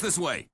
This way.